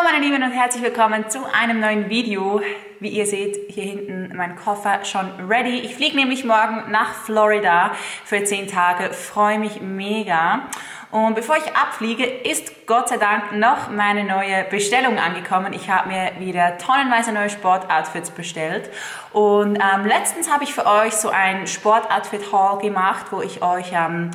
Hallo meine Lieben und herzlich willkommen zu einem neuen Video. Wie ihr seht, hier hinten mein Koffer schon ready. Ich fliege nämlich morgen nach Florida für 10 Tage. Freue mich mega. Und bevor ich abfliege, ist Gott sei Dank noch meine neue Bestellung angekommen. Ich habe mir wieder tonnenweise neue Sportoutfits bestellt. Und ähm, letztens habe ich für euch so ein Sportoutfit-Haul gemacht, wo ich euch... Ähm,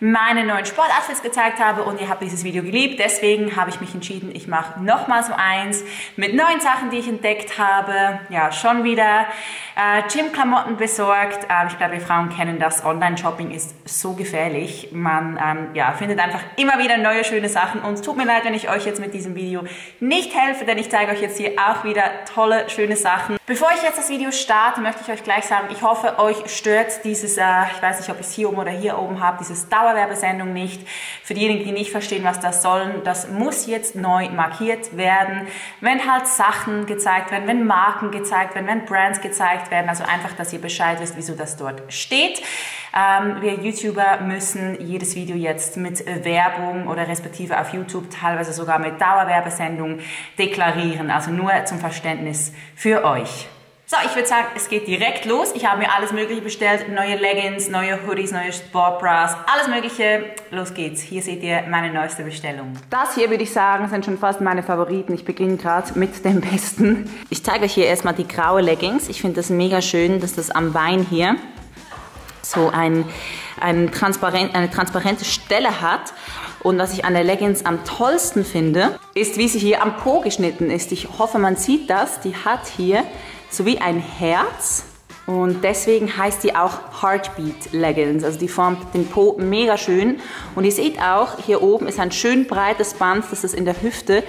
meine neuen Sportoutfits gezeigt habe und ihr habt dieses Video geliebt. Deswegen habe ich mich entschieden, ich mache nochmal so eins mit neuen Sachen, die ich entdeckt habe. Ja, schon wieder äh, Gym-Klamotten besorgt. Äh, ich glaube, wir Frauen kennen das. Online-Shopping ist so gefährlich. Man ähm, ja, findet einfach immer wieder neue schöne Sachen und es tut mir leid, wenn ich euch jetzt mit diesem Video nicht helfe, denn ich zeige euch jetzt hier auch wieder tolle, schöne Sachen. Bevor ich jetzt das Video starte, möchte ich euch gleich sagen, ich hoffe, euch stört dieses, äh, ich weiß nicht, ob ich es hier oben oder hier oben habe, dieses Dauer Dauerwerbesendung nicht. Für diejenigen, die nicht verstehen, was das soll, das muss jetzt neu markiert werden. Wenn halt Sachen gezeigt werden, wenn Marken gezeigt werden, wenn Brands gezeigt werden, also einfach, dass ihr Bescheid wisst, wieso das dort steht. Ähm, wir YouTuber müssen jedes Video jetzt mit Werbung oder respektive auf YouTube teilweise sogar mit Dauerwerbesendung deklarieren. Also nur zum Verständnis für euch. So, ich würde sagen, es geht direkt los. Ich habe mir alles Mögliche bestellt. Neue Leggings, neue Hoodies, neue Sportbras, alles Mögliche. Los geht's. Hier seht ihr meine neueste Bestellung. Das hier würde ich sagen, sind schon fast meine Favoriten. Ich beginne gerade mit dem besten. Ich zeige euch hier erstmal die graue Leggings. Ich finde das mega schön, dass das am Bein hier so ein, ein transparent, eine transparente Stelle hat. Und was ich an der Leggings am tollsten finde, ist, wie sie hier am Po geschnitten ist. Ich hoffe, man sieht das. Die hat hier sowie ein Herz. Und deswegen heißt die auch Heartbeat Leggings. Also die formt den Po mega schön. Und ihr seht auch, hier oben ist ein schön breites Band, das es in der Hüfte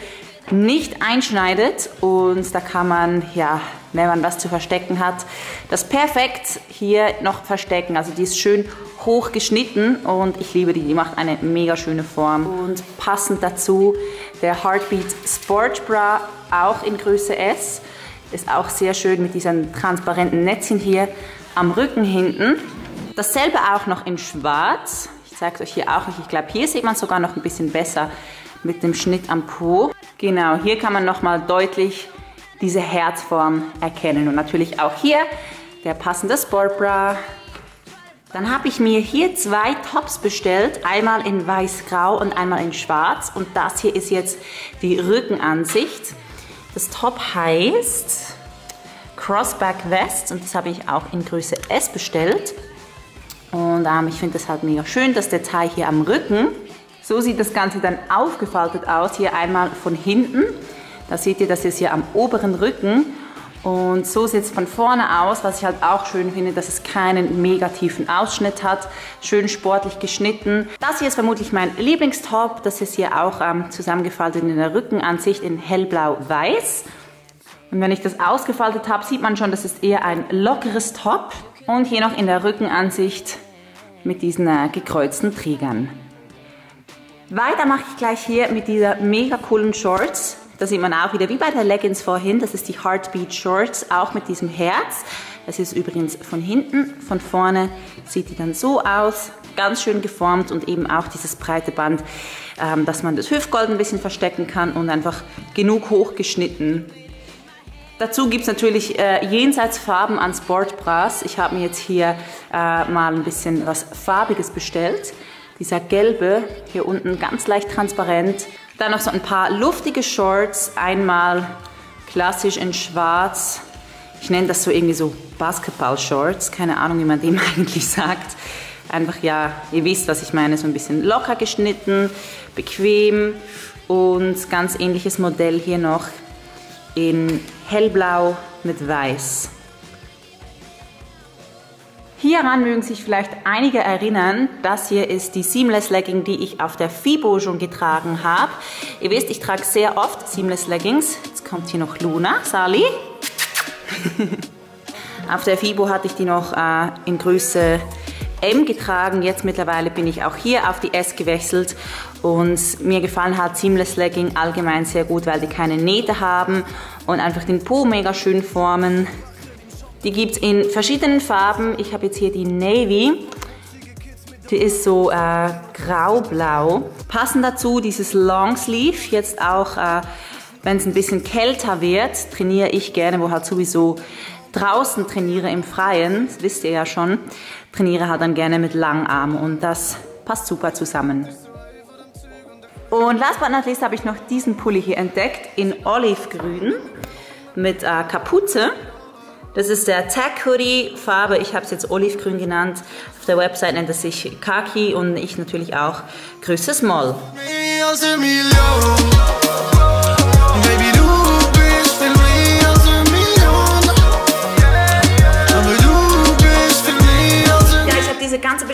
nicht einschneidet. Und da kann man, ja, wenn man was zu verstecken hat, das perfekt hier noch verstecken. Also die ist schön hoch geschnitten und ich liebe die. Die macht eine mega schöne Form. Und passend dazu der Heartbeat Sport Bra, auch in Größe S. Ist auch sehr schön mit diesen transparenten Netzchen hier am Rücken hinten. Dasselbe auch noch in schwarz. Ich zeige es euch hier auch. Ich glaube, hier sieht man sogar noch ein bisschen besser mit dem Schnitt am Po. Genau, hier kann man nochmal deutlich diese Herzform erkennen. Und natürlich auch hier der passende Sportbra. Dann habe ich mir hier zwei Tops bestellt, einmal in weiß-grau und einmal in schwarz. Und das hier ist jetzt die Rückenansicht. Das Top heißt Crossback Vest und das habe ich auch in Größe S bestellt. Und ähm, ich finde das halt mega schön, das Detail hier am Rücken. So sieht das Ganze dann aufgefaltet aus, hier einmal von hinten. Da seht ihr, das ist hier am oberen Rücken. Und so sieht es von vorne aus, was ich halt auch schön finde, dass es keinen mega tiefen Ausschnitt hat. Schön sportlich geschnitten. Das hier ist vermutlich mein Lieblingstop. Das ist hier auch ähm, zusammengefaltet in der Rückenansicht in hellblau-weiß. Und wenn ich das ausgefaltet habe, sieht man schon, das ist eher ein lockeres Top. Und hier noch in der Rückenansicht mit diesen äh, gekreuzten Trägern. Weiter mache ich gleich hier mit dieser mega coolen Shorts. Da sieht man auch wieder wie bei der Leggings vorhin, das ist die Heartbeat Shorts, auch mit diesem Herz. Das ist übrigens von hinten, von vorne sieht die dann so aus, ganz schön geformt und eben auch dieses breite Band, ähm, dass man das Hüftgold ein bisschen verstecken kann und einfach genug hochgeschnitten. Dazu gibt es natürlich äh, jenseits Farben an Sportbras. Ich habe mir jetzt hier äh, mal ein bisschen was Farbiges bestellt. Dieser gelbe, hier unten ganz leicht transparent, dann noch so ein paar luftige Shorts. Einmal klassisch in schwarz. Ich nenne das so irgendwie so Basketball-Shorts. Keine Ahnung, wie man dem eigentlich sagt. Einfach, ja, ihr wisst, was ich meine. So ein bisschen locker geschnitten, bequem. Und ganz ähnliches Modell hier noch in hellblau mit weiß. Hieran mögen sich vielleicht einige erinnern, das hier ist die Seamless Legging, die ich auf der FIBO schon getragen habe. Ihr wisst, ich trage sehr oft Seamless Leggings. Jetzt kommt hier noch Luna, Sali. auf der FIBO hatte ich die noch äh, in Größe M getragen. Jetzt mittlerweile bin ich auch hier auf die S gewechselt und mir gefallen hat Seamless Legging allgemein sehr gut, weil die keine Nähte haben und einfach den Po mega schön formen. Die gibt es in verschiedenen Farben. Ich habe jetzt hier die Navy. Die ist so äh, graublau. Passend dazu dieses Longsleeve, jetzt auch äh, wenn es ein bisschen kälter wird, trainiere ich gerne, wo halt sowieso draußen trainiere im Freien, das wisst ihr ja schon, trainiere halt dann gerne mit Langarm und das passt super zusammen. Und last but not least habe ich noch diesen Pulli hier entdeckt in Olivegrün mit äh, Kapuze. Das ist der Tag Hoodie Farbe, ich habe es jetzt Olivegrün genannt. Auf der Website nennt es sich Khaki und ich natürlich auch Größe Small.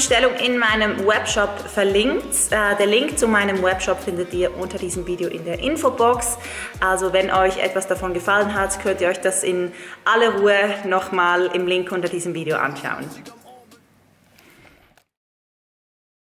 Bestellung in meinem Webshop verlinkt. Äh, der Link zu meinem Webshop findet ihr unter diesem Video in der Infobox. Also wenn euch etwas davon gefallen hat, könnt ihr euch das in aller Ruhe nochmal im Link unter diesem Video anschauen.